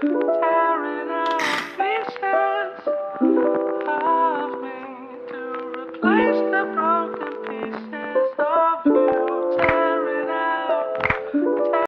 tearing up pieces.